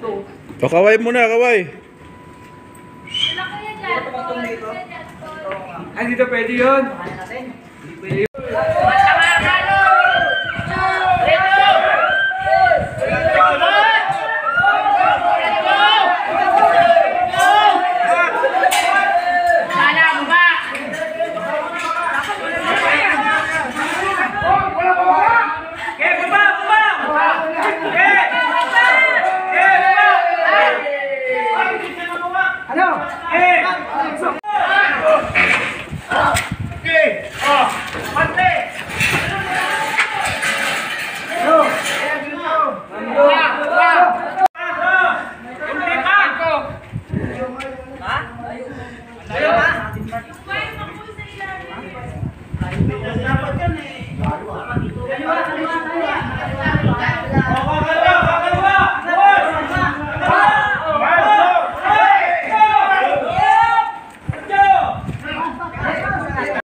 O, kaway muna, kaway. Ay, dito pwede yun. Pwede yun. Ayo,